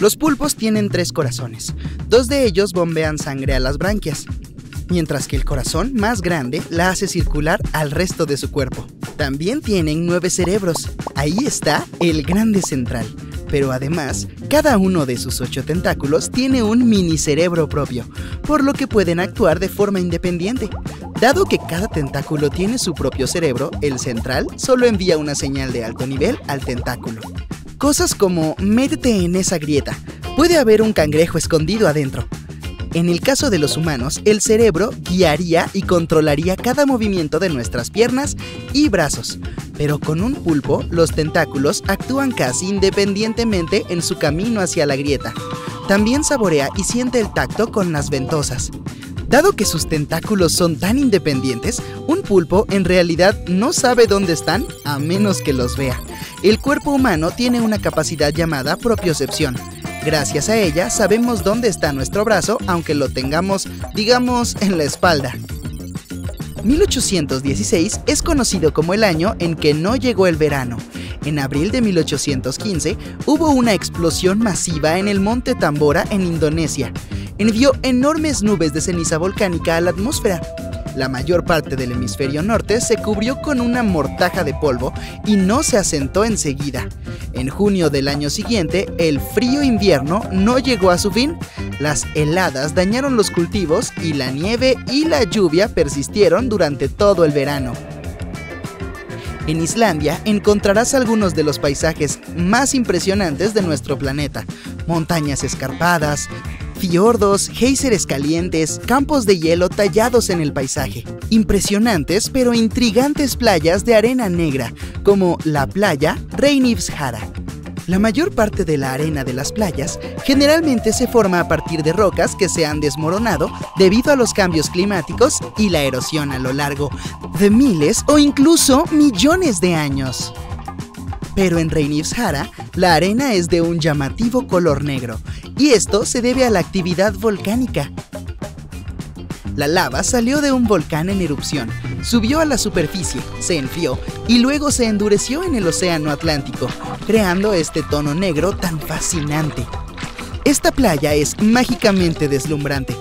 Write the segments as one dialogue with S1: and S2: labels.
S1: Los pulpos tienen tres corazones. Dos de ellos bombean sangre a las branquias, mientras que el corazón más grande la hace circular al resto de su cuerpo. También tienen nueve cerebros. Ahí está el grande central. Pero además, cada uno de sus ocho tentáculos tiene un mini cerebro propio, por lo que pueden actuar de forma independiente. Dado que cada tentáculo tiene su propio cerebro, el central solo envía una señal de alto nivel al tentáculo. Cosas como métete en esa grieta, puede haber un cangrejo escondido adentro, en el caso de los humanos, el cerebro guiaría y controlaría cada movimiento de nuestras piernas y brazos, pero con un pulpo los tentáculos actúan casi independientemente en su camino hacia la grieta. También saborea y siente el tacto con las ventosas. Dado que sus tentáculos son tan independientes, un pulpo en realidad no sabe dónde están a menos que los vea. El cuerpo humano tiene una capacidad llamada propiocepción Gracias a ella sabemos dónde está nuestro brazo aunque lo tengamos, digamos, en la espalda. 1816 es conocido como el año en que no llegó el verano. En abril de 1815 hubo una explosión masiva en el monte Tambora en Indonesia. Envió enormes nubes de ceniza volcánica a la atmósfera. La mayor parte del hemisferio norte se cubrió con una mortaja de polvo y no se asentó enseguida. En junio del año siguiente, el frío invierno no llegó a su fin. Las heladas dañaron los cultivos y la nieve y la lluvia persistieron durante todo el verano. En Islandia encontrarás algunos de los paisajes más impresionantes de nuestro planeta. Montañas escarpadas, fiordos, géiseres calientes, campos de hielo tallados en el paisaje. Impresionantes pero intrigantes playas de arena negra, como la playa Reinivshara. La mayor parte de la arena de las playas generalmente se forma a partir de rocas que se han desmoronado debido a los cambios climáticos y la erosión a lo largo de miles o incluso millones de años. Pero en Reinivshara, la arena es de un llamativo color negro, y esto se debe a la actividad volcánica. La lava salió de un volcán en erupción, subió a la superficie, se enfrió y luego se endureció en el Océano Atlántico, creando este tono negro tan fascinante. Esta playa es mágicamente deslumbrante,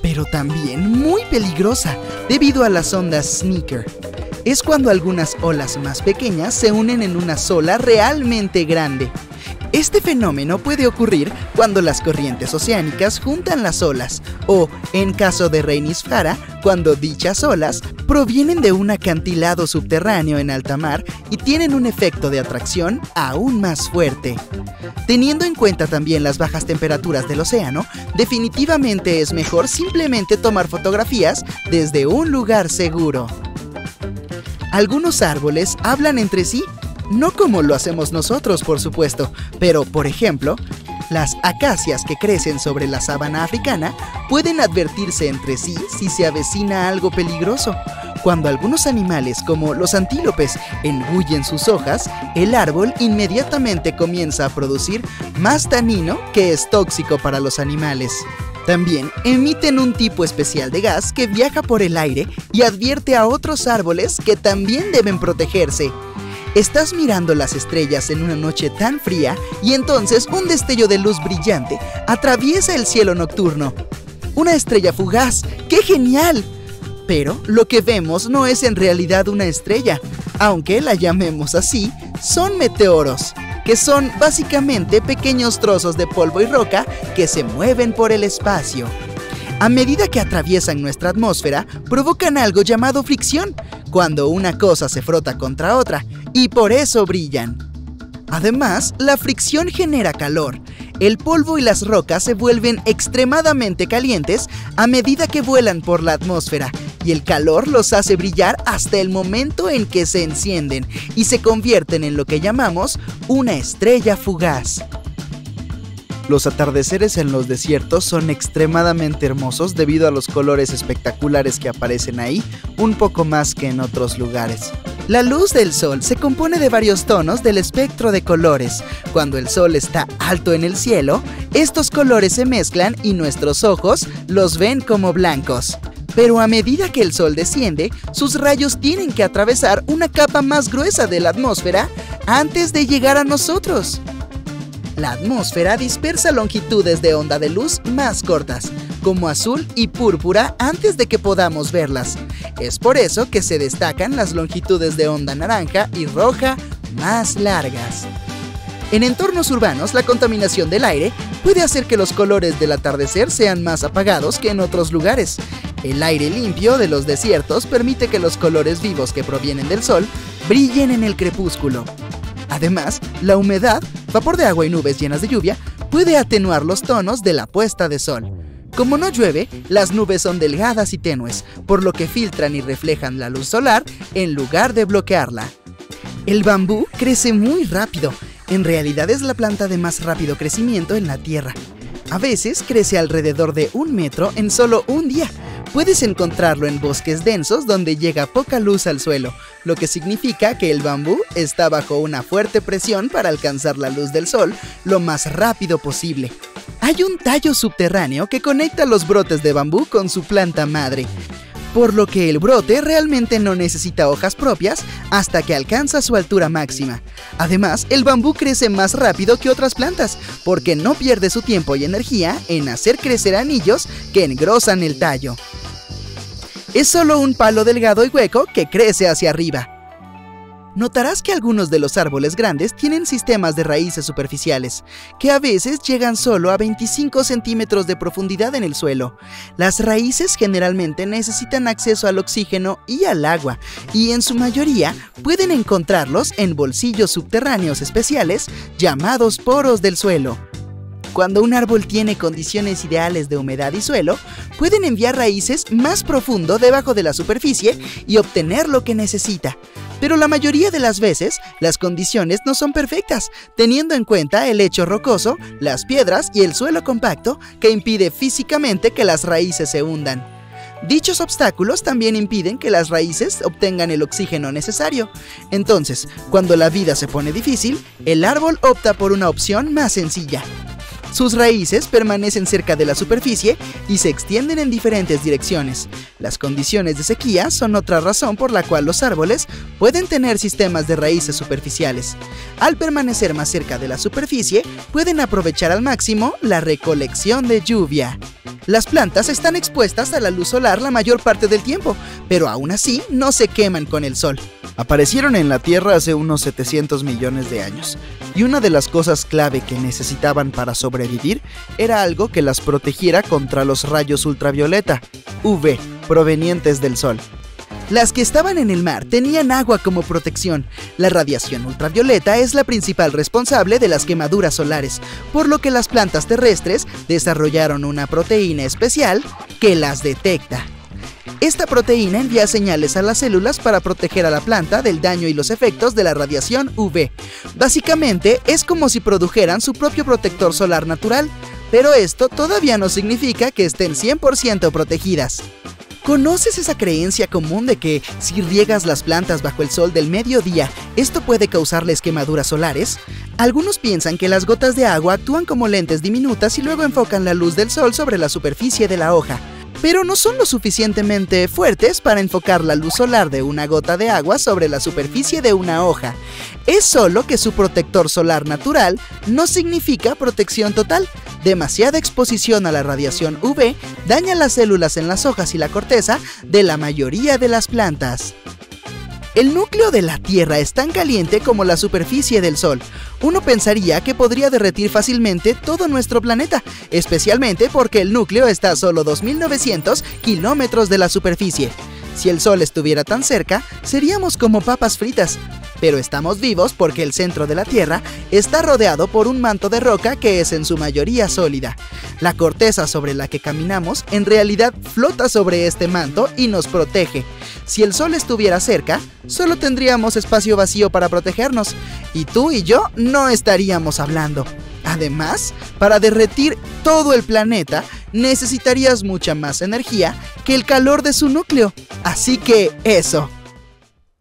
S1: pero también muy peligrosa debido a las ondas Sneaker es cuando algunas olas más pequeñas se unen en una sola realmente grande. Este fenómeno puede ocurrir cuando las corrientes oceánicas juntan las olas, o, en caso de Reinisfara, cuando dichas olas provienen de un acantilado subterráneo en alta mar y tienen un efecto de atracción aún más fuerte. Teniendo en cuenta también las bajas temperaturas del océano, definitivamente es mejor simplemente tomar fotografías desde un lugar seguro. Algunos árboles hablan entre sí, no como lo hacemos nosotros, por supuesto, pero, por ejemplo, las acacias que crecen sobre la sabana africana pueden advertirse entre sí si se avecina algo peligroso. Cuando algunos animales, como los antílopes, engullen sus hojas, el árbol inmediatamente comienza a producir más tanino que es tóxico para los animales. También emiten un tipo especial de gas que viaja por el aire y advierte a otros árboles que también deben protegerse. Estás mirando las estrellas en una noche tan fría y entonces un destello de luz brillante atraviesa el cielo nocturno. Una estrella fugaz, ¡qué genial! Pero lo que vemos no es en realidad una estrella, aunque la llamemos así, son meteoros que son básicamente pequeños trozos de polvo y roca que se mueven por el espacio. A medida que atraviesan nuestra atmósfera, provocan algo llamado fricción, cuando una cosa se frota contra otra, y por eso brillan. Además, la fricción genera calor. El polvo y las rocas se vuelven extremadamente calientes a medida que vuelan por la atmósfera y el calor los hace brillar hasta el momento en que se encienden y se convierten en lo que llamamos una estrella fugaz. Los atardeceres en los desiertos son extremadamente hermosos debido a los colores espectaculares que aparecen ahí, un poco más que en otros lugares. La luz del sol se compone de varios tonos del espectro de colores. Cuando el sol está alto en el cielo, estos colores se mezclan y nuestros ojos los ven como blancos pero a medida que el Sol desciende, sus rayos tienen que atravesar una capa más gruesa de la atmósfera antes de llegar a nosotros. La atmósfera dispersa longitudes de onda de luz más cortas, como azul y púrpura antes de que podamos verlas. Es por eso que se destacan las longitudes de onda naranja y roja más largas. En entornos urbanos, la contaminación del aire puede hacer que los colores del atardecer sean más apagados que en otros lugares. El aire limpio de los desiertos permite que los colores vivos que provienen del sol brillen en el crepúsculo. Además, la humedad, vapor de agua y nubes llenas de lluvia, puede atenuar los tonos de la puesta de sol. Como no llueve, las nubes son delgadas y tenues, por lo que filtran y reflejan la luz solar en lugar de bloquearla. El bambú crece muy rápido en realidad es la planta de más rápido crecimiento en la Tierra. A veces crece alrededor de un metro en solo un día. Puedes encontrarlo en bosques densos donde llega poca luz al suelo, lo que significa que el bambú está bajo una fuerte presión para alcanzar la luz del sol lo más rápido posible. Hay un tallo subterráneo que conecta los brotes de bambú con su planta madre por lo que el brote realmente no necesita hojas propias hasta que alcanza su altura máxima. Además, el bambú crece más rápido que otras plantas, porque no pierde su tiempo y energía en hacer crecer anillos que engrosan el tallo. Es solo un palo delgado y hueco que crece hacia arriba notarás que algunos de los árboles grandes tienen sistemas de raíces superficiales, que a veces llegan solo a 25 centímetros de profundidad en el suelo. Las raíces generalmente necesitan acceso al oxígeno y al agua, y en su mayoría pueden encontrarlos en bolsillos subterráneos especiales llamados poros del suelo. Cuando un árbol tiene condiciones ideales de humedad y suelo, pueden enviar raíces más profundo debajo de la superficie y obtener lo que necesita. Pero la mayoría de las veces, las condiciones no son perfectas, teniendo en cuenta el lecho rocoso, las piedras y el suelo compacto que impide físicamente que las raíces se hundan. Dichos obstáculos también impiden que las raíces obtengan el oxígeno necesario. Entonces, cuando la vida se pone difícil, el árbol opta por una opción más sencilla, sus raíces permanecen cerca de la superficie y se extienden en diferentes direcciones. Las condiciones de sequía son otra razón por la cual los árboles pueden tener sistemas de raíces superficiales. Al permanecer más cerca de la superficie, pueden aprovechar al máximo la recolección de lluvia. Las plantas están expuestas a la luz solar la mayor parte del tiempo, pero aún así no se queman con el sol. Aparecieron en la Tierra hace unos 700 millones de años, y una de las cosas clave que necesitaban para sobrevivir era algo que las protegiera contra los rayos ultravioleta, UV, provenientes del Sol. Las que estaban en el mar tenían agua como protección. La radiación ultravioleta es la principal responsable de las quemaduras solares, por lo que las plantas terrestres desarrollaron una proteína especial que las detecta. Esta proteína envía señales a las células para proteger a la planta del daño y los efectos de la radiación UV. Básicamente, es como si produjeran su propio protector solar natural, pero esto todavía no significa que estén 100% protegidas. ¿Conoces esa creencia común de que si riegas las plantas bajo el sol del mediodía, esto puede causarles quemaduras solares? Algunos piensan que las gotas de agua actúan como lentes diminutas y luego enfocan la luz del sol sobre la superficie de la hoja pero no son lo suficientemente fuertes para enfocar la luz solar de una gota de agua sobre la superficie de una hoja. Es solo que su protector solar natural no significa protección total. Demasiada exposición a la radiación UV daña las células en las hojas y la corteza de la mayoría de las plantas. El núcleo de la Tierra es tan caliente como la superficie del Sol. Uno pensaría que podría derretir fácilmente todo nuestro planeta, especialmente porque el núcleo está a solo 2.900 kilómetros de la superficie. Si el Sol estuviera tan cerca, seríamos como papas fritas. Pero estamos vivos porque el centro de la Tierra está rodeado por un manto de roca que es en su mayoría sólida. La corteza sobre la que caminamos en realidad flota sobre este manto y nos protege. Si el Sol estuviera cerca, solo tendríamos espacio vacío para protegernos, y tú y yo no estaríamos hablando. Además, para derretir todo el planeta, necesitarías mucha más energía que el calor de su núcleo. Así que eso.